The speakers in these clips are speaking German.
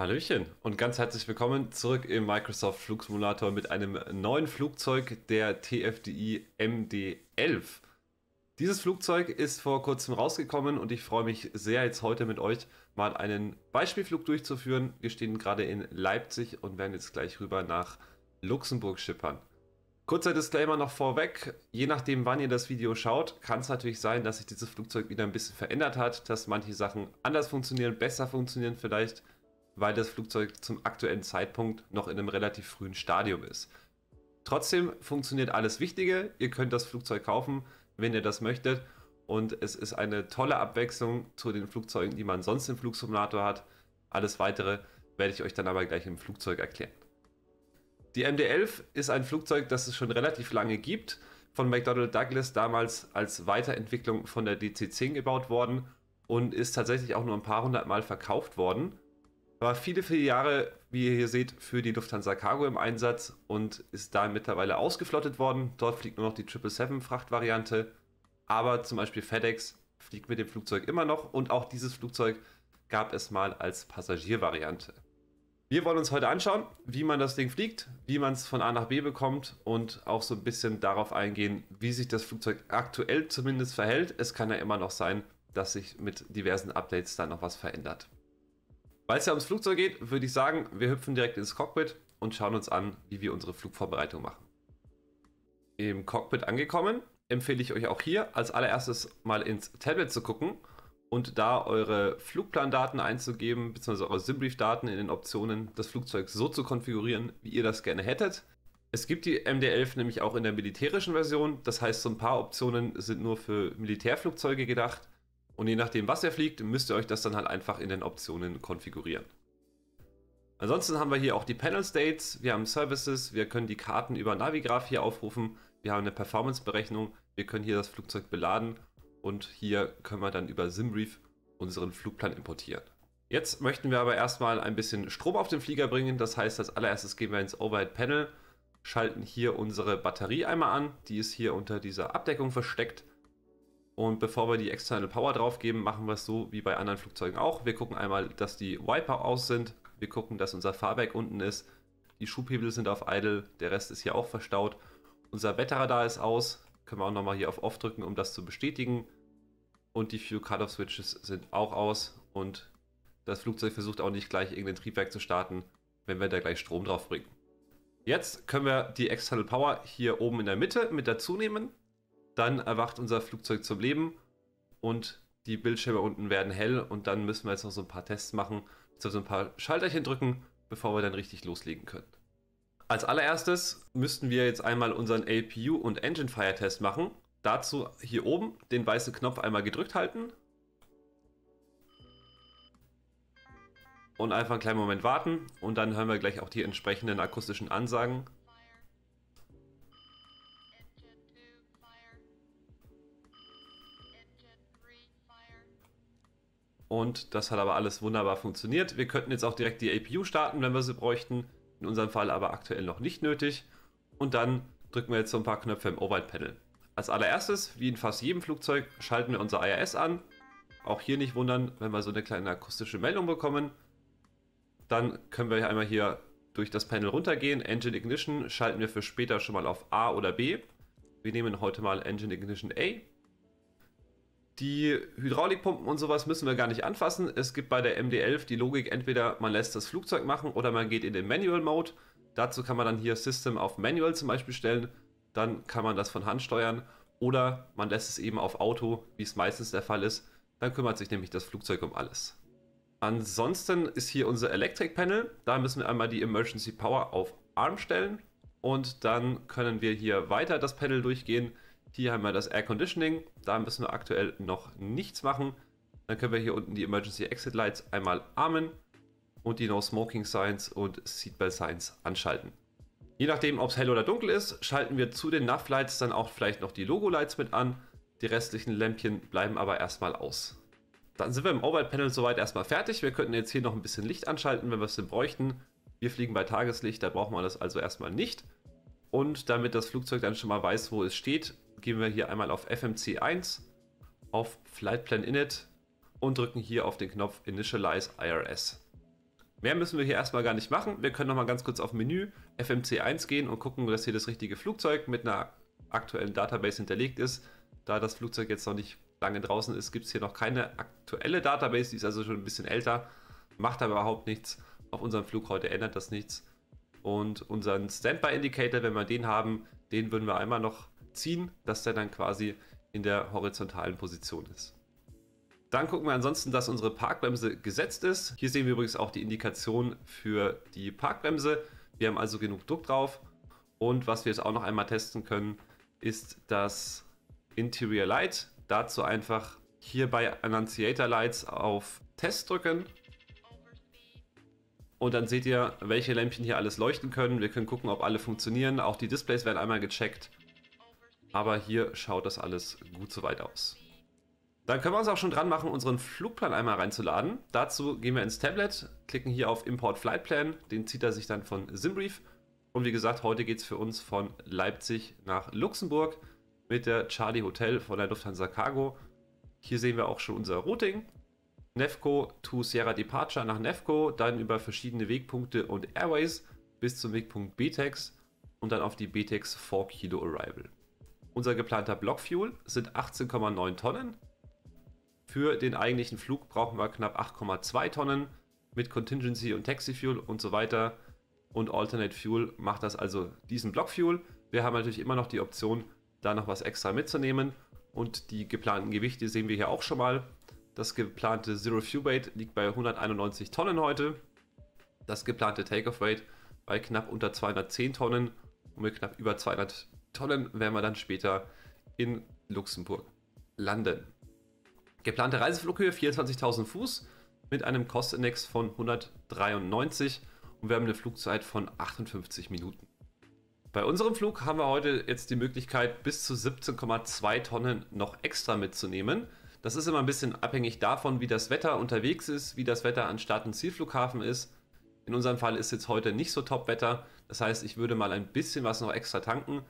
Hallöchen und ganz herzlich willkommen zurück im Microsoft Flugsimulator mit einem neuen Flugzeug der TFDI MD-11. Dieses Flugzeug ist vor kurzem rausgekommen und ich freue mich sehr, jetzt heute mit euch mal einen Beispielflug durchzuführen. Wir stehen gerade in Leipzig und werden jetzt gleich rüber nach Luxemburg schippern. Kurzer Disclaimer noch vorweg, je nachdem wann ihr das Video schaut, kann es natürlich sein, dass sich dieses Flugzeug wieder ein bisschen verändert hat, dass manche Sachen anders funktionieren, besser funktionieren vielleicht weil das Flugzeug zum aktuellen Zeitpunkt noch in einem relativ frühen Stadium ist. Trotzdem funktioniert alles Wichtige. Ihr könnt das Flugzeug kaufen, wenn ihr das möchtet. Und es ist eine tolle Abwechslung zu den Flugzeugen, die man sonst im Flugsimulator hat. Alles weitere werde ich euch dann aber gleich im Flugzeug erklären. Die MD-11 ist ein Flugzeug, das es schon relativ lange gibt. Von McDonnell Douglas damals als Weiterentwicklung von der DC-10 gebaut worden und ist tatsächlich auch nur ein paar hundert Mal verkauft worden war viele, viele Jahre, wie ihr hier seht, für die Lufthansa Cargo im Einsatz und ist da mittlerweile ausgeflottet worden. Dort fliegt nur noch die 777-Frachtvariante. Aber zum Beispiel FedEx fliegt mit dem Flugzeug immer noch und auch dieses Flugzeug gab es mal als Passagiervariante. Wir wollen uns heute anschauen, wie man das Ding fliegt, wie man es von A nach B bekommt und auch so ein bisschen darauf eingehen, wie sich das Flugzeug aktuell zumindest verhält. Es kann ja immer noch sein, dass sich mit diversen Updates dann noch was verändert. Weil es ja ums Flugzeug geht, würde ich sagen, wir hüpfen direkt ins Cockpit und schauen uns an, wie wir unsere Flugvorbereitung machen. Im Cockpit angekommen, empfehle ich euch auch hier als allererstes mal ins Tablet zu gucken und da eure Flugplandaten einzugeben, beziehungsweise eure Simbrief-Daten in den Optionen, das Flugzeug so zu konfigurieren, wie ihr das gerne hättet. Es gibt die MD-11 nämlich auch in der militärischen Version, das heißt, so ein paar Optionen sind nur für Militärflugzeuge gedacht. Und je nachdem, was er fliegt, müsst ihr euch das dann halt einfach in den Optionen konfigurieren. Ansonsten haben wir hier auch die Panel States, wir haben Services, wir können die Karten über Navigraph hier aufrufen, wir haben eine Performance-Berechnung, wir können hier das Flugzeug beladen. Und hier können wir dann über Simbrief unseren Flugplan importieren. Jetzt möchten wir aber erstmal ein bisschen Strom auf den Flieger bringen, das heißt als allererstes gehen wir ins Overhead Panel, schalten hier unsere Batterie einmal an, die ist hier unter dieser Abdeckung versteckt und bevor wir die External Power draufgeben, machen wir es so wie bei anderen Flugzeugen auch. Wir gucken einmal, dass die Wiper aus sind. Wir gucken, dass unser Fahrwerk unten ist. Die Schubhebel sind auf Idle. Der Rest ist hier auch verstaut. Unser Wetterradar ist aus. Können wir auch nochmal hier auf Off drücken, um das zu bestätigen. Und die Fuel Cutoff Switches sind auch aus. Und das Flugzeug versucht auch nicht gleich irgendein Triebwerk zu starten, wenn wir da gleich Strom drauf bringen. Jetzt können wir die External Power hier oben in der Mitte mit dazu nehmen. Dann erwacht unser Flugzeug zum Leben und die Bildschirme unten werden hell und dann müssen wir jetzt noch so ein paar Tests machen, so ein paar Schalterchen drücken, bevor wir dann richtig loslegen können. Als allererstes müssten wir jetzt einmal unseren APU und Engine Fire Test machen. Dazu hier oben den weißen Knopf einmal gedrückt halten. Und einfach einen kleinen Moment warten und dann hören wir gleich auch die entsprechenden akustischen Ansagen. Und das hat aber alles wunderbar funktioniert. Wir könnten jetzt auch direkt die APU starten, wenn wir sie bräuchten. In unserem Fall aber aktuell noch nicht nötig. Und dann drücken wir jetzt so ein paar Knöpfe im Override Panel. Als allererstes, wie in fast jedem Flugzeug, schalten wir unser IRS an. Auch hier nicht wundern, wenn wir so eine kleine akustische Meldung bekommen. Dann können wir einmal hier durch das Panel runtergehen. Engine Ignition schalten wir für später schon mal auf A oder B. Wir nehmen heute mal Engine Ignition A die Hydraulikpumpen und sowas müssen wir gar nicht anfassen. Es gibt bei der MD-11 die Logik, entweder man lässt das Flugzeug machen oder man geht in den Manual Mode. Dazu kann man dann hier System auf Manual zum Beispiel stellen. Dann kann man das von Hand steuern. Oder man lässt es eben auf Auto, wie es meistens der Fall ist. Dann kümmert sich nämlich das Flugzeug um alles. Ansonsten ist hier unser Electric Panel. Da müssen wir einmal die Emergency Power auf Arm stellen. Und dann können wir hier weiter das Panel durchgehen. Hier haben wir das Air Conditioning. Da müssen wir aktuell noch nichts machen. Dann können wir hier unten die Emergency Exit Lights einmal armen und die No Smoking Signs und Seatbelt Signs anschalten. Je nachdem, ob es hell oder dunkel ist, schalten wir zu den Nav Lights dann auch vielleicht noch die Logo Lights mit an. Die restlichen Lämpchen bleiben aber erstmal aus. Dann sind wir im Overhead Panel soweit erstmal fertig. Wir könnten jetzt hier noch ein bisschen Licht anschalten, wenn wir es denn bräuchten. Wir fliegen bei Tageslicht, da brauchen wir das also erstmal nicht. Und damit das Flugzeug dann schon mal weiß, wo es steht, gehen wir hier einmal auf FMC 1, auf Flight Plan Init und drücken hier auf den Knopf Initialize IRS. Mehr müssen wir hier erstmal gar nicht machen. Wir können nochmal ganz kurz auf Menü FMC1 gehen und gucken, dass hier das richtige Flugzeug mit einer aktuellen Database hinterlegt ist. Da das Flugzeug jetzt noch nicht lange draußen ist, gibt es hier noch keine aktuelle Database, die ist also schon ein bisschen älter, macht aber überhaupt nichts. Auf unserem Flug heute ändert das nichts. Und unseren Standby-Indicator, wenn wir den haben, den würden wir einmal noch ziehen, dass der dann quasi in der horizontalen Position ist. Dann gucken wir ansonsten, dass unsere Parkbremse gesetzt ist. Hier sehen wir übrigens auch die Indikation für die Parkbremse. Wir haben also genug Druck drauf. Und was wir jetzt auch noch einmal testen können, ist das Interior Light. Dazu einfach hier bei Annunciator Lights auf Test drücken. Und dann seht ihr, welche Lämpchen hier alles leuchten können. Wir können gucken, ob alle funktionieren. Auch die Displays werden einmal gecheckt. Aber hier schaut das alles gut soweit aus. Dann können wir uns auch schon dran machen, unseren Flugplan einmal reinzuladen. Dazu gehen wir ins Tablet, klicken hier auf Import Flight Plan, den zieht er sich dann von Simbrief. Und wie gesagt, heute geht es für uns von Leipzig nach Luxemburg mit der Charlie Hotel von der Lufthansa Cargo. Hier sehen wir auch schon unser Routing. Nefco to Sierra Departure nach Nefco, dann über verschiedene Wegpunkte und Airways bis zum Wegpunkt BTEX und dann auf die BTEX 4 Kilo Arrival. Unser geplanter Blockfuel sind 18,9 Tonnen. Für den eigentlichen Flug brauchen wir knapp 8,2 Tonnen mit Contingency und Taxi Fuel und so weiter. Und Alternate Fuel macht das also diesen Blockfuel. Wir haben natürlich immer noch die Option, da noch was extra mitzunehmen. Und die geplanten Gewichte sehen wir hier auch schon mal. Das geplante Zero Fuel Weight liegt bei 191 Tonnen heute. Das geplante Takeoff Weight bei knapp unter 210 Tonnen und mit knapp über 200 Tonnen werden wir dann später in Luxemburg landen. Geplante Reiseflughöhe 24.000 Fuß mit einem Kostindex von 193 und wir haben eine Flugzeit von 58 Minuten. Bei unserem Flug haben wir heute jetzt die Möglichkeit, bis zu 17,2 Tonnen noch extra mitzunehmen. Das ist immer ein bisschen abhängig davon, wie das Wetter unterwegs ist, wie das Wetter an Start- und Zielflughafen ist. In unserem Fall ist jetzt heute nicht so top Wetter. Das heißt, ich würde mal ein bisschen was noch extra tanken.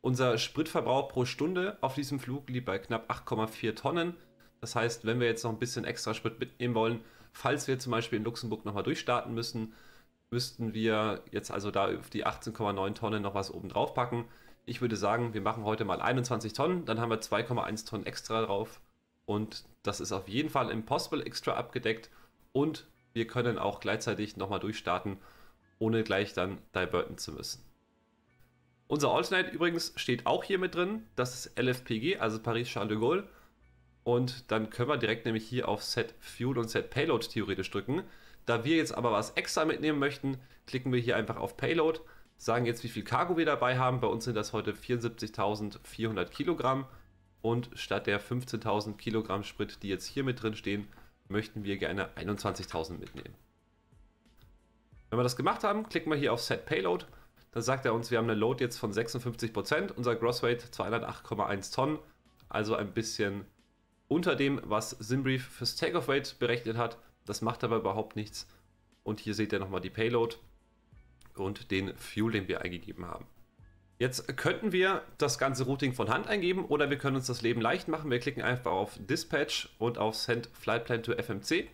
Unser Spritverbrauch pro Stunde auf diesem Flug liegt bei knapp 8,4 Tonnen. Das heißt, wenn wir jetzt noch ein bisschen extra Sprit mitnehmen wollen, falls wir zum Beispiel in Luxemburg nochmal durchstarten müssen, müssten wir jetzt also da auf die 18,9 Tonnen noch was oben drauf packen. Ich würde sagen, wir machen heute mal 21 Tonnen, dann haben wir 2,1 Tonnen extra drauf und das ist auf jeden Fall im Possible Extra abgedeckt und wir können auch gleichzeitig nochmal durchstarten, ohne gleich dann diverten zu müssen. Unser Alternate übrigens steht auch hier mit drin. Das ist LFPG, also Paris Charles de Gaulle. Und dann können wir direkt nämlich hier auf Set Fuel und Set Payload theoretisch drücken. Da wir jetzt aber was extra mitnehmen möchten, klicken wir hier einfach auf Payload, sagen jetzt, wie viel Cargo wir dabei haben. Bei uns sind das heute 74.400 Kilogramm. Und statt der 15.000 Kilogramm Sprit, die jetzt hier mit drin stehen, möchten wir gerne 21.000 mitnehmen. Wenn wir das gemacht haben, klicken wir hier auf Set Payload dann sagt er uns, wir haben eine Load jetzt von 56%, unser Grossweight 208,1 Tonnen, also ein bisschen unter dem, was Simbrief fürs Takeoff Weight berechnet hat. Das macht aber überhaupt nichts. Und hier seht ihr nochmal die Payload und den Fuel, den wir eingegeben haben. Jetzt könnten wir das ganze Routing von Hand eingeben oder wir können uns das Leben leicht machen. Wir klicken einfach auf Dispatch und auf Send Flight Plan to FMC.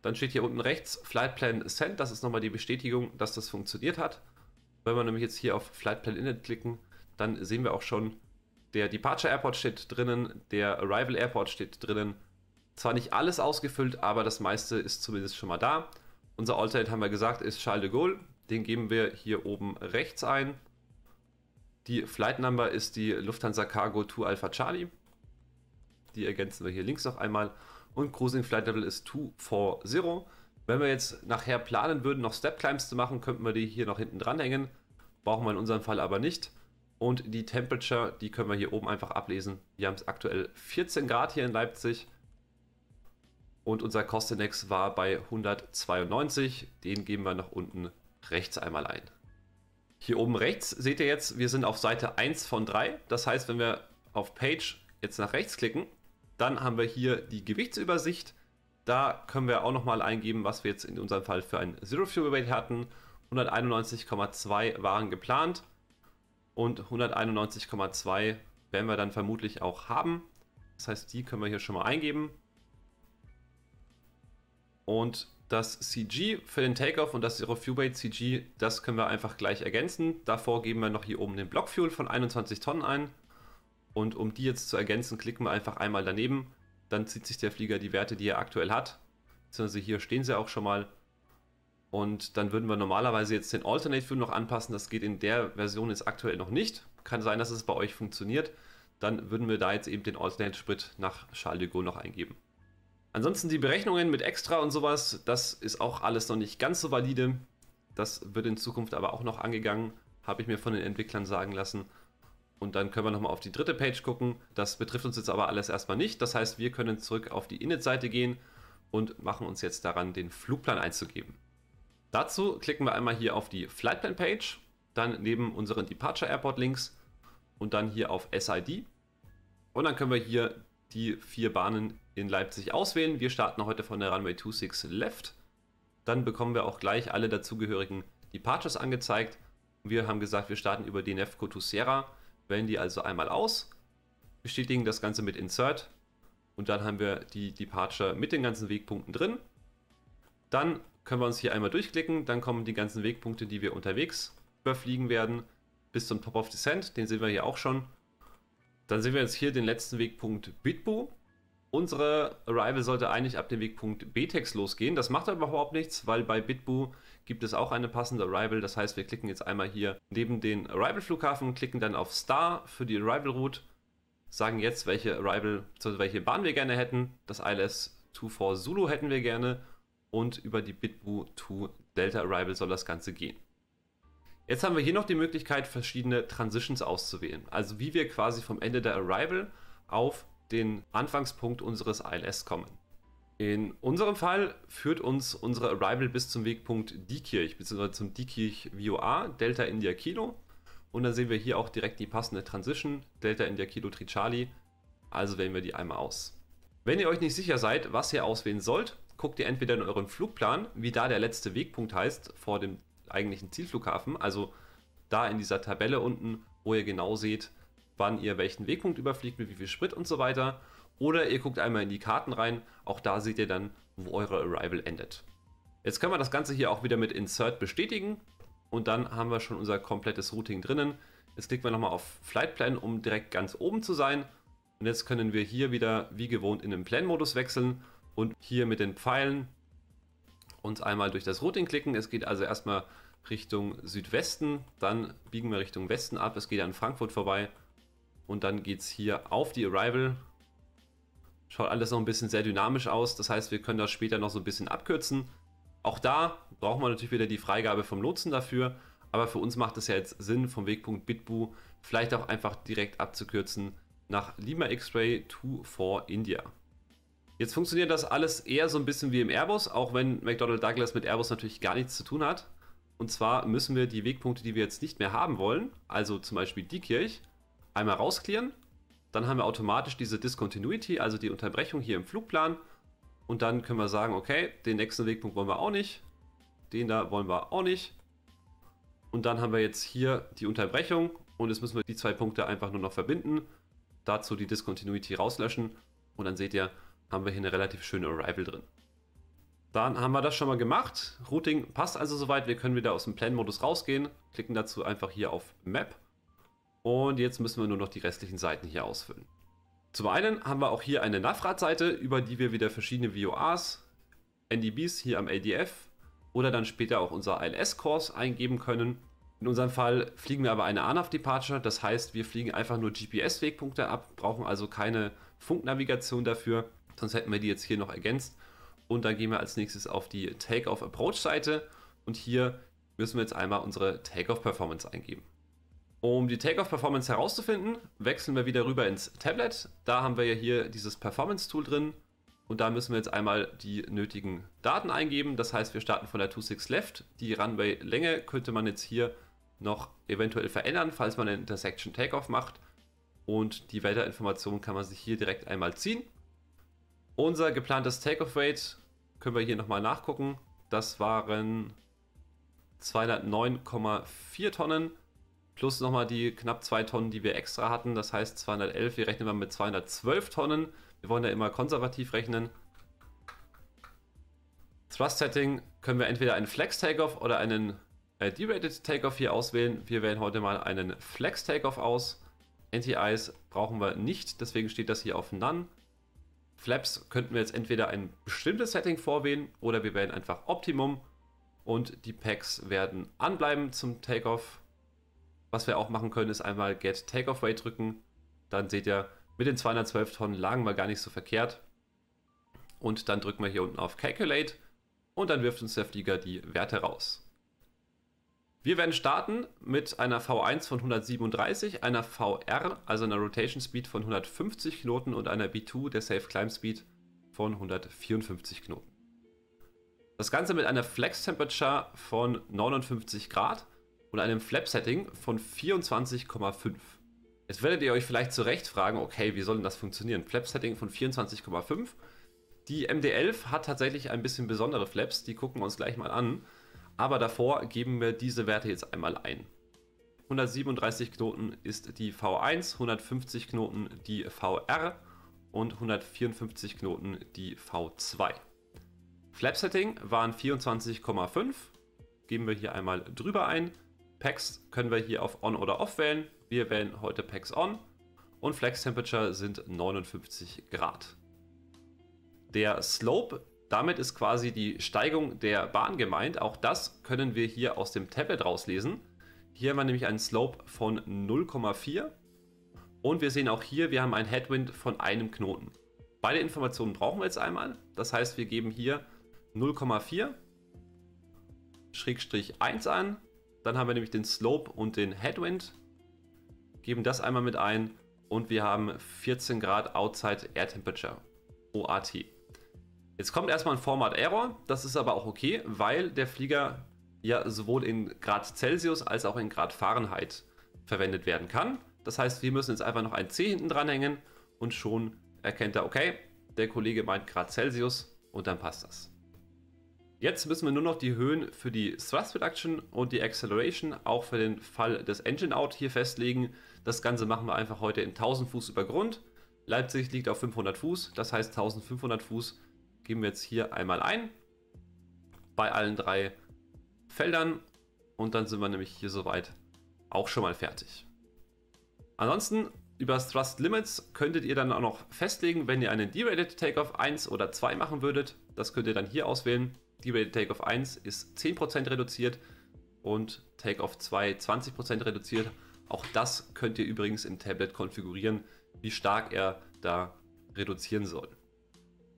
Dann steht hier unten rechts Flight Plan Send. Das ist nochmal die Bestätigung, dass das funktioniert hat. Wenn wir nämlich jetzt hier auf Flight Plan Init klicken, dann sehen wir auch schon, der Departure Airport steht drinnen, der Arrival Airport steht drinnen. Zwar nicht alles ausgefüllt, aber das meiste ist zumindest schon mal da. Unser Alternate haben wir gesagt ist Charles de Gaulle. Den geben wir hier oben rechts ein. Die Flight Number ist die Lufthansa Cargo 2 Alpha Charlie. Die ergänzen wir hier links noch einmal. Und Cruising Flight Level ist 240. Wenn wir jetzt nachher planen würden, noch Step Climbs zu machen, könnten wir die hier noch hinten dranhängen. Brauchen wir in unserem Fall aber nicht. Und die Temperature, die können wir hier oben einfach ablesen. Wir haben es aktuell 14 Grad hier in Leipzig. Und unser Kostenex war bei 192. Den geben wir nach unten rechts einmal ein. Hier oben rechts seht ihr jetzt, wir sind auf Seite 1 von 3. Das heißt, wenn wir auf Page jetzt nach rechts klicken, dann haben wir hier die Gewichtsübersicht. Da können wir auch nochmal eingeben, was wir jetzt in unserem Fall für ein Zero Fuel Weight hatten. 191,2 waren geplant und 191,2 werden wir dann vermutlich auch haben. Das heißt, die können wir hier schon mal eingeben. Und Das CG für den Takeoff und das Zero Fuel CG, das können wir einfach gleich ergänzen. Davor geben wir noch hier oben den Blockfuel von 21 Tonnen ein. Und um die jetzt zu ergänzen, klicken wir einfach einmal daneben. Dann zieht sich der Flieger die Werte, die er aktuell hat. Beziehungsweise hier stehen sie auch schon mal. Und dann würden wir normalerweise jetzt den Alternate Fuel noch anpassen. Das geht in der Version jetzt aktuell noch nicht. Kann sein, dass es bei euch funktioniert. Dann würden wir da jetzt eben den Alternate Sprit nach Charles de Gaulle noch eingeben. Ansonsten die Berechnungen mit Extra und sowas, das ist auch alles noch nicht ganz so valide. Das wird in Zukunft aber auch noch angegangen, habe ich mir von den Entwicklern sagen lassen. Und dann können wir nochmal auf die dritte Page gucken. Das betrifft uns jetzt aber alles erstmal nicht. Das heißt, wir können zurück auf die Init-Seite gehen und machen uns jetzt daran, den Flugplan einzugeben. Dazu klicken wir einmal hier auf die Flightplan-Page, dann neben unseren Departure Airport Links und dann hier auf SID. Und dann können wir hier die vier Bahnen in Leipzig auswählen. Wir starten heute von der Runway 26 Left. Dann bekommen wir auch gleich alle dazugehörigen Departures angezeigt. Wir haben gesagt, wir starten über DNF to Sierra, wählen die also einmal aus, bestätigen das Ganze mit Insert und dann haben wir die Departure mit den ganzen Wegpunkten drin. Dann können wir uns hier einmal durchklicken, dann kommen die ganzen Wegpunkte, die wir unterwegs überfliegen werden, bis zum Top of Descent, den sehen wir hier auch schon. Dann sehen wir jetzt hier den letzten Wegpunkt Bitbu. Unsere Arrival sollte eigentlich ab dem Wegpunkt Betex losgehen. Das macht aber überhaupt nichts, weil bei Bitbu gibt es auch eine passende Arrival. Das heißt, wir klicken jetzt einmal hier neben den Arrival-Flughafen, klicken dann auf Star für die Arrival-Route, sagen jetzt, welche Arrival, also welche Bahn wir gerne hätten. Das ILS 24 Zulu hätten wir gerne und über die Bitbu to Delta Arrival soll das Ganze gehen. Jetzt haben wir hier noch die Möglichkeit, verschiedene Transitions auszuwählen. Also wie wir quasi vom Ende der Arrival auf den Anfangspunkt unseres ILS kommen. In unserem Fall führt uns unsere Arrival bis zum Wegpunkt Diekirch, bzw. zum Diekirch VOA, Delta India Kilo. Und dann sehen wir hier auch direkt die passende Transition, Delta India Kilo Tricharlie. Also wählen wir die einmal aus. Wenn ihr euch nicht sicher seid, was ihr auswählen sollt, guckt ihr entweder in euren Flugplan, wie da der letzte Wegpunkt heißt, vor dem eigentlichen Zielflughafen. Also da in dieser Tabelle unten, wo ihr genau seht, wann ihr welchen Wegpunkt überfliegt, mit wie viel Sprit und so weiter. Oder ihr guckt einmal in die Karten rein, auch da seht ihr dann, wo eure Arrival endet. Jetzt können wir das Ganze hier auch wieder mit Insert bestätigen und dann haben wir schon unser komplettes Routing drinnen. Jetzt klicken wir nochmal auf Flight Plan, um direkt ganz oben zu sein. Und jetzt können wir hier wieder wie gewohnt in den Plan-Modus wechseln und hier mit den Pfeilen uns einmal durch das Routing klicken. Es geht also erstmal Richtung Südwesten, dann biegen wir Richtung Westen ab. Es geht an Frankfurt vorbei und dann geht es hier auf die Arrival. Schaut alles noch ein bisschen sehr dynamisch aus. Das heißt, wir können das später noch so ein bisschen abkürzen. Auch da braucht man natürlich wieder die Freigabe vom Lotsen dafür. Aber für uns macht es ja jetzt Sinn, vom Wegpunkt Bitbu vielleicht auch einfach direkt abzukürzen nach Lima X-Ray 24 India. Jetzt funktioniert das alles eher so ein bisschen wie im Airbus, auch wenn McDonnell Douglas mit Airbus natürlich gar nichts zu tun hat. Und zwar müssen wir die Wegpunkte, die wir jetzt nicht mehr haben wollen, also zum Beispiel die Kirche, einmal rausklären. Dann haben wir automatisch diese Discontinuity, also die Unterbrechung hier im Flugplan. Und dann können wir sagen, okay, den nächsten Wegpunkt wollen wir auch nicht. Den da wollen wir auch nicht. Und dann haben wir jetzt hier die Unterbrechung und jetzt müssen wir die zwei Punkte einfach nur noch verbinden. Dazu die Discontinuity rauslöschen und dann seht ihr, haben wir hier eine relativ schöne Arrival drin. Dann haben wir das schon mal gemacht. Routing passt also soweit. Wir können wieder aus dem Plan-Modus rausgehen. Klicken dazu einfach hier auf Map. Und jetzt müssen wir nur noch die restlichen Seiten hier ausfüllen. Zum einen haben wir auch hier eine Navrat-Seite, über die wir wieder verschiedene VOAs, NDBs hier am ADF oder dann später auch unser ILS-Course eingeben können. In unserem Fall fliegen wir aber eine ANAV-Departure, das heißt, wir fliegen einfach nur GPS-Wegpunkte ab, brauchen also keine Funknavigation dafür. Sonst hätten wir die jetzt hier noch ergänzt. Und dann gehen wir als nächstes auf die Takeoff Approach Seite und hier müssen wir jetzt einmal unsere Takeoff Performance eingeben. Um die Takeoff Performance herauszufinden, wechseln wir wieder rüber ins Tablet. Da haben wir ja hier dieses Performance Tool drin und da müssen wir jetzt einmal die nötigen Daten eingeben. Das heißt, wir starten von der 26 Left. Die Runway Länge könnte man jetzt hier noch eventuell verändern, falls man eine Intersection Takeoff macht. Und die Wetterinformation kann man sich hier direkt einmal ziehen. Unser geplantes Takeoff-Rate können wir hier nochmal nachgucken. Das waren 209,4 Tonnen plus nochmal die knapp 2 Tonnen, die wir extra hatten. Das heißt 211, wir rechnen mal mit 212 Tonnen. Wir wollen ja immer konservativ rechnen. Thrust Setting können wir entweder einen Flex Takeoff oder einen äh, Derated Takeoff hier auswählen. Wir wählen heute mal einen Flex Takeoff aus. Anti-Eyes brauchen wir nicht, deswegen steht das hier auf None. Flaps könnten wir jetzt entweder ein bestimmtes Setting vorwählen oder wir wählen einfach Optimum und die Packs werden anbleiben zum Takeoff. Was wir auch machen können, ist einmal Get Takeoff Weight drücken. Dann seht ihr, mit den 212 Tonnen lagen wir gar nicht so verkehrt. Und dann drücken wir hier unten auf Calculate und dann wirft uns der Flieger die Werte raus. Wir werden starten mit einer V1 von 137, einer VR, also einer Rotation Speed von 150 Knoten und einer B2, der Safe Climb Speed von 154 Knoten. Das Ganze mit einer Flex Temperature von 59 Grad und einem Flap Setting von 24,5. Jetzt werdet ihr euch vielleicht zu Recht fragen, okay, wie soll denn das funktionieren? Flap Setting von 24,5. Die MD11 hat tatsächlich ein bisschen besondere Flaps, die gucken wir uns gleich mal an. Aber davor geben wir diese Werte jetzt einmal ein. 137 Knoten ist die V1, 150 Knoten die VR und 154 Knoten die V2. Flap Setting waren 24,5. Geben wir hier einmal drüber ein. Packs können wir hier auf On oder Off wählen. Wir wählen heute Packs On. Und Flex Temperature sind 59 Grad. Der Slope damit ist quasi die Steigung der Bahn gemeint. Auch das können wir hier aus dem Tablet rauslesen. Hier haben wir nämlich einen Slope von 0,4 und wir sehen auch hier, wir haben einen Headwind von einem Knoten. Beide Informationen brauchen wir jetzt einmal. Das heißt, wir geben hier 0,4 Schrägstrich 1 an. Dann haben wir nämlich den Slope und den Headwind. Geben das einmal mit ein und wir haben 14 Grad Outside Air Temperature, OAT. Jetzt kommt erstmal ein Format Error, das ist aber auch okay, weil der Flieger ja sowohl in Grad Celsius als auch in Grad Fahrenheit verwendet werden kann. Das heißt, wir müssen jetzt einfach noch ein C hinten dranhängen und schon erkennt er, okay, der Kollege meint Grad Celsius und dann passt das. Jetzt müssen wir nur noch die Höhen für die Thrust Reduction und die Acceleration auch für den Fall des Engine Out hier festlegen. Das Ganze machen wir einfach heute in 1000 Fuß über Grund. Leipzig liegt auf 500 Fuß, das heißt 1500 Fuß geben wir jetzt hier einmal ein bei allen drei Feldern und dann sind wir nämlich hier soweit auch schon mal fertig. Ansonsten über Thrust Limits könntet ihr dann auch noch festlegen, wenn ihr einen Derated Takeoff 1 oder 2 machen würdet. Das könnt ihr dann hier auswählen. Derated Takeoff 1 ist 10% reduziert und Takeoff 2 20% reduziert. Auch das könnt ihr übrigens im Tablet konfigurieren, wie stark er da reduzieren soll.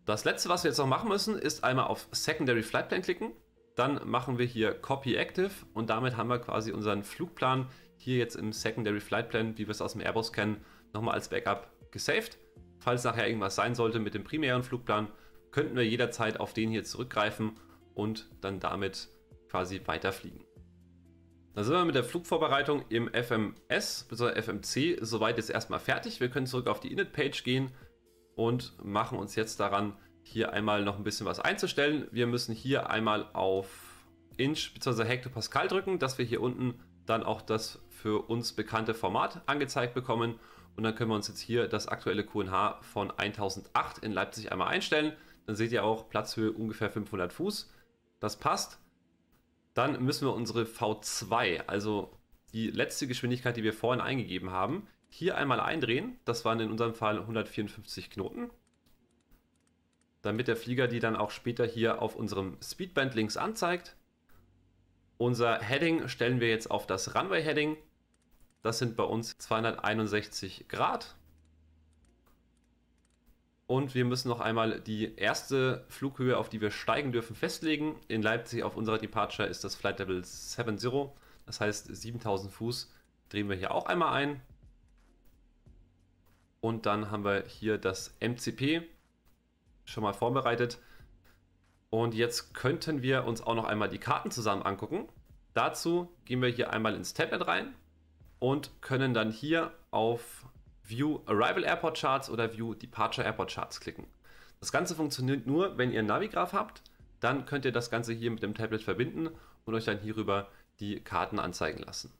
Das letzte, was wir jetzt noch machen müssen, ist einmal auf Secondary Flight Plan klicken. Dann machen wir hier Copy Active und damit haben wir quasi unseren Flugplan hier jetzt im Secondary Flight Plan, wie wir es aus dem Airbus kennen, nochmal als Backup gesaved. Falls nachher irgendwas sein sollte mit dem primären Flugplan, könnten wir jederzeit auf den hier zurückgreifen und dann damit quasi weiterfliegen. Dann sind wir mit der Flugvorbereitung im FMS bzw. FMC soweit jetzt erstmal fertig. Wir können zurück auf die Init-Page gehen und machen uns jetzt daran, hier einmal noch ein bisschen was einzustellen. Wir müssen hier einmal auf Inch bzw. Hektopascal drücken, dass wir hier unten dann auch das für uns bekannte Format angezeigt bekommen. Und dann können wir uns jetzt hier das aktuelle QNH von 1008 in Leipzig einmal einstellen. Dann seht ihr auch Platzhöhe ungefähr 500 Fuß. Das passt. Dann müssen wir unsere V2, also die letzte Geschwindigkeit, die wir vorhin eingegeben haben, hier einmal eindrehen. Das waren in unserem Fall 154 Knoten. Damit der Flieger die dann auch später hier auf unserem Speedband links anzeigt. Unser Heading stellen wir jetzt auf das Runway Heading. Das sind bei uns 261 Grad. Und wir müssen noch einmal die erste Flughöhe, auf die wir steigen dürfen, festlegen. In Leipzig auf unserer Departure ist das Flight Level 70. Das heißt 7000 Fuß drehen wir hier auch einmal ein. Und dann haben wir hier das MCP schon mal vorbereitet. Und jetzt könnten wir uns auch noch einmal die Karten zusammen angucken. Dazu gehen wir hier einmal ins Tablet rein und können dann hier auf View Arrival Airport Charts oder View Departure Airport Charts klicken. Das Ganze funktioniert nur, wenn ihr Navigraph habt. Dann könnt ihr das Ganze hier mit dem Tablet verbinden und euch dann hierüber die Karten anzeigen lassen.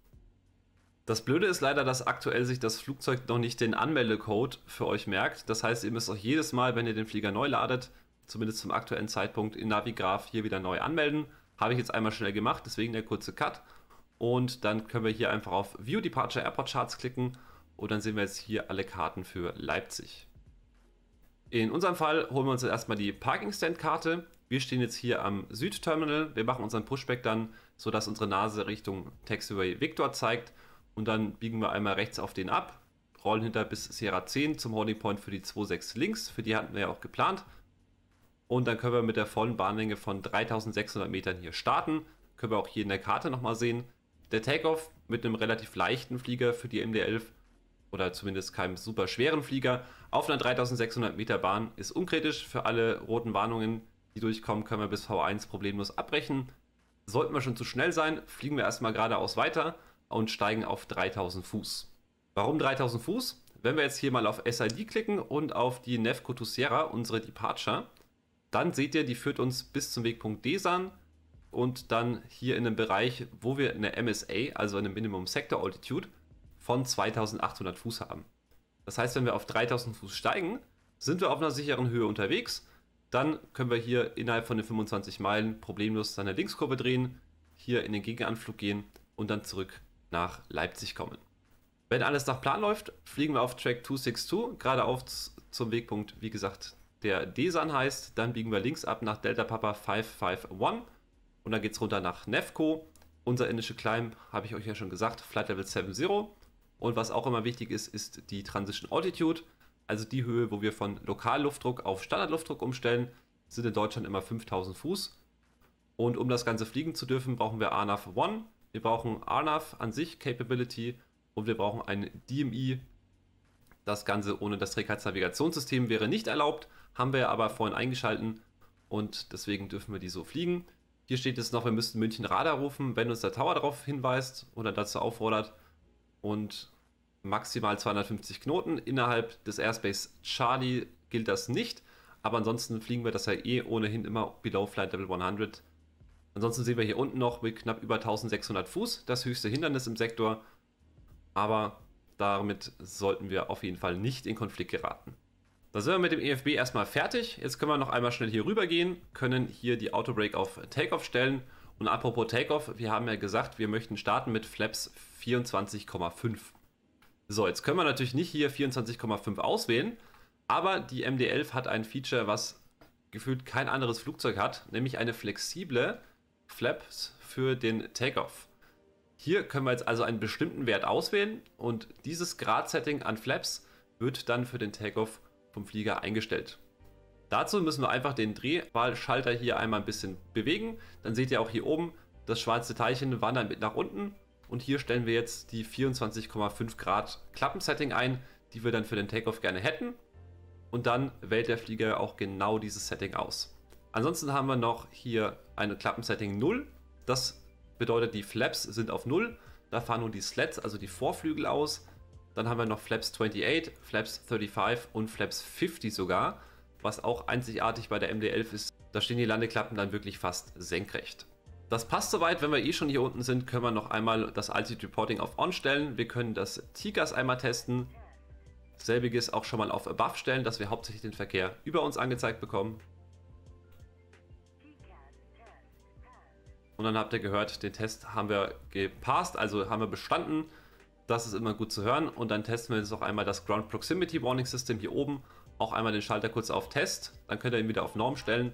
Das Blöde ist leider, dass aktuell sich das Flugzeug noch nicht den Anmeldecode für euch merkt. Das heißt, ihr müsst auch jedes Mal, wenn ihr den Flieger neu ladet, zumindest zum aktuellen Zeitpunkt in Navigraph hier wieder neu anmelden. Habe ich jetzt einmal schnell gemacht, deswegen der kurze Cut. Und dann können wir hier einfach auf View Departure Airport Charts klicken und dann sehen wir jetzt hier alle Karten für Leipzig. In unserem Fall holen wir uns jetzt erstmal die Parking Stand Karte. Wir stehen jetzt hier am Südterminal. Wir machen unseren Pushback dann, sodass unsere Nase Richtung Taxiway Victor zeigt. Und dann biegen wir einmal rechts auf den ab, rollen hinter bis Sierra 10 zum Holding Point für die 26 links. Für die hatten wir ja auch geplant. Und dann können wir mit der vollen Bahnlänge von 3600 Metern hier starten. Können wir auch hier in der Karte nochmal sehen. Der Takeoff mit einem relativ leichten Flieger für die MD-11 oder zumindest keinem super schweren Flieger auf einer 3600 Meter Bahn ist unkritisch. Für alle roten Warnungen, die durchkommen, können wir bis V1 problemlos abbrechen. Sollten wir schon zu schnell sein, fliegen wir erstmal geradeaus weiter und steigen auf 3000 Fuß. Warum 3000 Fuß? Wenn wir jetzt hier mal auf SID klicken und auf die Nevco to Sierra, unsere Departure, dann seht ihr, die führt uns bis zum Wegpunkt Desan und dann hier in einem Bereich, wo wir eine MSA, also eine Minimum Sector Altitude, von 2800 Fuß haben. Das heißt, wenn wir auf 3000 Fuß steigen, sind wir auf einer sicheren Höhe unterwegs. Dann können wir hier innerhalb von den 25 Meilen problemlos eine Linkskurve drehen, hier in den Gegenanflug gehen und dann zurück nach Leipzig kommen. Wenn alles nach Plan läuft, fliegen wir auf Track 262 geradeaus zum Wegpunkt, wie gesagt, der Desan heißt. Dann biegen wir links ab nach Delta Papa 551 und dann geht es runter nach Nevco. Unser Initial Climb habe ich euch ja schon gesagt, Flight Level 70. Und was auch immer wichtig ist, ist die Transition Altitude, also die Höhe, wo wir von Lokalluftdruck auf Standardluftdruck umstellen, sind in Deutschland immer 5000 Fuß. Und um das Ganze fliegen zu dürfen, brauchen wir ANAV 1, wir brauchen ANAV an sich, Capability, und wir brauchen ein DMI. Das Ganze ohne das Trägheitsnavigationssystem wäre nicht erlaubt, haben wir aber vorhin eingeschalten und deswegen dürfen wir die so fliegen. Hier steht es noch, wir müssten München Radar rufen, wenn uns der Tower darauf hinweist oder dazu auffordert. Und maximal 250 Knoten. Innerhalb des Airspace Charlie gilt das nicht. Aber ansonsten fliegen wir das ja eh ohnehin immer below Flight Level 100. Ansonsten sehen wir hier unten noch mit knapp über 1600 Fuß das höchste Hindernis im Sektor. Aber damit sollten wir auf jeden Fall nicht in Konflikt geraten. Da sind wir mit dem EFB erstmal fertig. Jetzt können wir noch einmal schnell hier rüber gehen, können hier die Autobrake auf Takeoff stellen. Und apropos Takeoff, wir haben ja gesagt, wir möchten starten mit Flaps 24,5. So, jetzt können wir natürlich nicht hier 24,5 auswählen, aber die MD-11 hat ein Feature, was gefühlt kein anderes Flugzeug hat, nämlich eine flexible Flaps für den Takeoff. Hier können wir jetzt also einen bestimmten Wert auswählen und dieses Grad-Setting an Flaps wird dann für den Takeoff vom Flieger eingestellt. Dazu müssen wir einfach den Drehwahlschalter hier einmal ein bisschen bewegen. Dann seht ihr auch hier oben, das schwarze Teilchen wandert mit nach unten. Und hier stellen wir jetzt die 24,5 Grad Klappensetting ein, die wir dann für den Takeoff gerne hätten. Und dann wählt der Flieger auch genau dieses Setting aus. Ansonsten haben wir noch hier eine Klappensetting 0. Das bedeutet, die Flaps sind auf 0. Da fahren nun die Slats, also die Vorflügel aus. Dann haben wir noch Flaps 28, Flaps 35 und Flaps 50 sogar, was auch einzigartig bei der MD-11 ist. Da stehen die Landeklappen dann wirklich fast senkrecht. Das passt soweit, wenn wir eh schon hier unten sind, können wir noch einmal das Altitude Reporting auf On stellen. Wir können das TICAS einmal testen. Selbiges auch schon mal auf Above stellen, dass wir hauptsächlich den Verkehr über uns angezeigt bekommen. Und dann habt ihr gehört, den Test haben wir gepasst, also haben wir bestanden. Das ist immer gut zu hören. Und dann testen wir jetzt auch einmal das Ground Proximity Warning System hier oben. Auch einmal den Schalter kurz auf Test. Dann könnt ihr ihn wieder auf Norm stellen.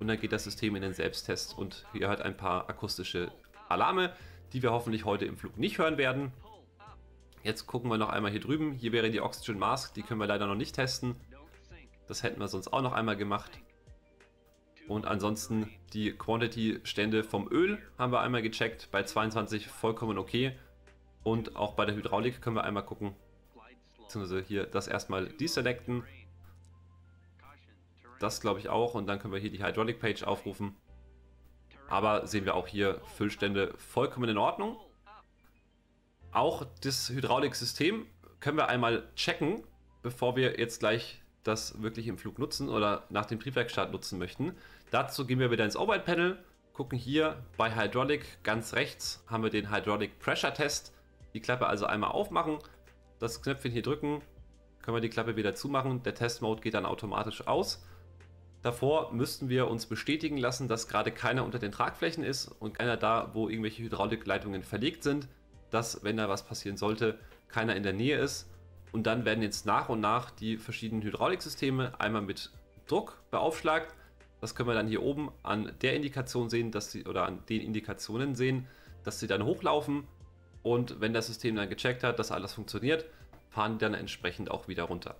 Und dann geht das System in den Selbsttest. Und ihr hört ein paar akustische Alarme, die wir hoffentlich heute im Flug nicht hören werden. Jetzt gucken wir noch einmal hier drüben. Hier wäre die Oxygen Mask. Die können wir leider noch nicht testen. Das hätten wir sonst auch noch einmal gemacht. Und ansonsten die Quantity-Stände vom Öl haben wir einmal gecheckt. Bei 22 vollkommen okay. Und auch bei der Hydraulik können wir einmal gucken, beziehungsweise hier das erstmal deselecten. Das glaube ich auch und dann können wir hier die Hydraulic Page aufrufen. Aber sehen wir auch hier Füllstände vollkommen in Ordnung. Auch das Hydrauliksystem können wir einmal checken, bevor wir jetzt gleich das wirklich im Flug nutzen oder nach dem Triebwerkstart nutzen möchten. Dazu gehen wir wieder ins Override Panel, gucken hier bei Hydraulic ganz rechts haben wir den Hydraulic Pressure Test. Die Klappe also einmal aufmachen, das Knöpfchen hier drücken, können wir die Klappe wieder zumachen. Der Test-Mode geht dann automatisch aus. Davor müssten wir uns bestätigen lassen, dass gerade keiner unter den Tragflächen ist und keiner da, wo irgendwelche Hydraulikleitungen verlegt sind, dass, wenn da was passieren sollte, keiner in der Nähe ist. Und dann werden jetzt nach und nach die verschiedenen Hydrauliksysteme einmal mit Druck beaufschlagt. Das können wir dann hier oben an der Indikation sehen, dass sie oder an den Indikationen sehen, dass sie dann hochlaufen. Und wenn das System dann gecheckt hat, dass alles funktioniert, fahren die dann entsprechend auch wieder runter.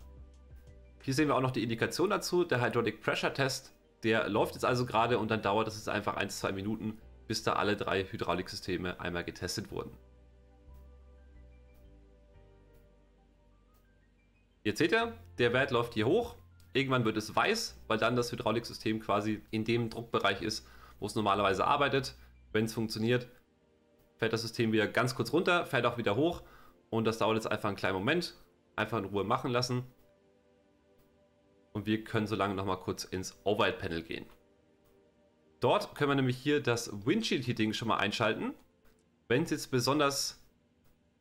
Hier sehen wir auch noch die Indikation dazu, der Hydraulic Pressure Test. Der läuft jetzt also gerade und dann dauert es jetzt einfach 1-2 Minuten, bis da alle drei Hydrauliksysteme einmal getestet wurden. Jetzt seht ihr, der Wert läuft hier hoch. Irgendwann wird es weiß, weil dann das Hydrauliksystem quasi in dem Druckbereich ist, wo es normalerweise arbeitet. Wenn es funktioniert, fällt das System wieder ganz kurz runter, fällt auch wieder hoch und das dauert jetzt einfach einen kleinen Moment. Einfach in Ruhe machen lassen und wir können so lange nochmal kurz ins Overhead Panel gehen. Dort können wir nämlich hier das Windshield Heating schon mal einschalten. Wenn es jetzt besonders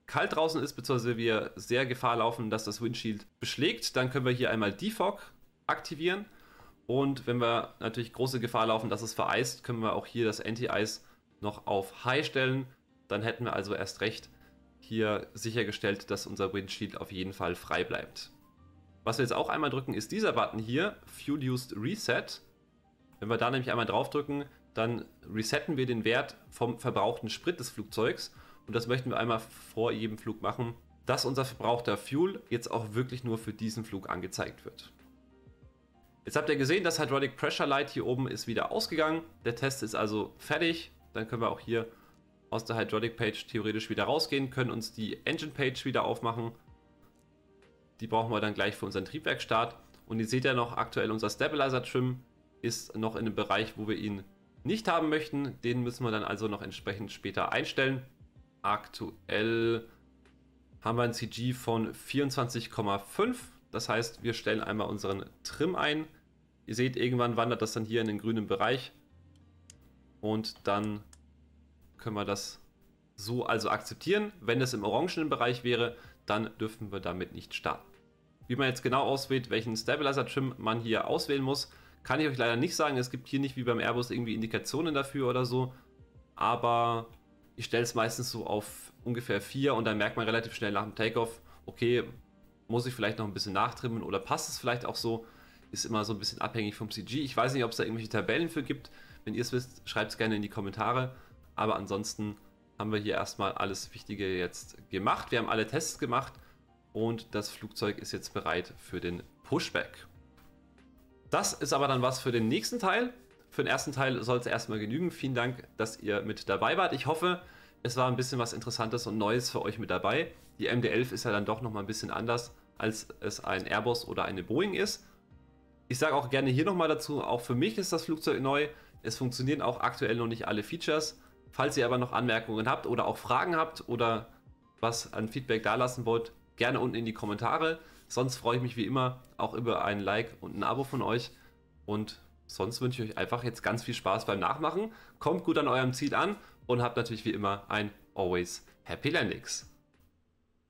kalt draußen ist, beziehungsweise wir sehr Gefahr laufen, dass das Windshield beschlägt, dann können wir hier einmal Defog aktivieren. Und wenn wir natürlich große Gefahr laufen, dass es vereist, können wir auch hier das Anti-Ice noch auf High stellen. Dann hätten wir also erst recht hier sichergestellt, dass unser Windshield auf jeden Fall frei bleibt. Was wir jetzt auch einmal drücken, ist dieser Button hier, Fuel Used Reset. Wenn wir da nämlich einmal draufdrücken, dann resetten wir den Wert vom verbrauchten Sprit des Flugzeugs. Und das möchten wir einmal vor jedem Flug machen, dass unser verbrauchter Fuel jetzt auch wirklich nur für diesen Flug angezeigt wird. Jetzt habt ihr gesehen, das Hydraulic Pressure Light hier oben ist wieder ausgegangen. Der Test ist also fertig. Dann können wir auch hier aus der Hydraulic Page theoretisch wieder rausgehen, können uns die Engine Page wieder aufmachen die brauchen wir dann gleich für unseren Triebwerkstart. Und ihr seht ja noch aktuell, unser Stabilizer Trim ist noch in einem Bereich, wo wir ihn nicht haben möchten. Den müssen wir dann also noch entsprechend später einstellen. Aktuell haben wir ein CG von 24,5. Das heißt, wir stellen einmal unseren Trim ein. Ihr seht, irgendwann wandert das dann hier in den grünen Bereich. Und dann können wir das so also akzeptieren. Wenn es im orangenen Bereich wäre, dann dürfen wir damit nicht starten. Wie man jetzt genau auswählt, welchen Stabilizer-Trim man hier auswählen muss, kann ich euch leider nicht sagen. Es gibt hier nicht wie beim Airbus irgendwie Indikationen dafür oder so. Aber ich stelle es meistens so auf ungefähr 4 und dann merkt man relativ schnell nach dem Takeoff, okay, muss ich vielleicht noch ein bisschen nachtrimmen oder passt es vielleicht auch so. Ist immer so ein bisschen abhängig vom CG. Ich weiß nicht, ob es da irgendwelche Tabellen für gibt. Wenn ihr es wisst, schreibt es gerne in die Kommentare. Aber ansonsten haben wir hier erstmal alles Wichtige jetzt gemacht. Wir haben alle Tests gemacht und das Flugzeug ist jetzt bereit für den Pushback. Das ist aber dann was für den nächsten Teil. Für den ersten Teil soll es erstmal genügen. Vielen Dank, dass ihr mit dabei wart. Ich hoffe, es war ein bisschen was Interessantes und Neues für euch mit dabei. Die MD-11 ist ja dann doch nochmal ein bisschen anders, als es ein Airbus oder eine Boeing ist. Ich sage auch gerne hier nochmal dazu, auch für mich ist das Flugzeug neu. Es funktionieren auch aktuell noch nicht alle Features. Falls ihr aber noch Anmerkungen habt oder auch Fragen habt oder was an Feedback dalassen wollt, gerne unten in die Kommentare. Sonst freue ich mich wie immer auch über ein Like und ein Abo von euch. Und sonst wünsche ich euch einfach jetzt ganz viel Spaß beim Nachmachen. Kommt gut an eurem Ziel an und habt natürlich wie immer ein Always Happy Landings.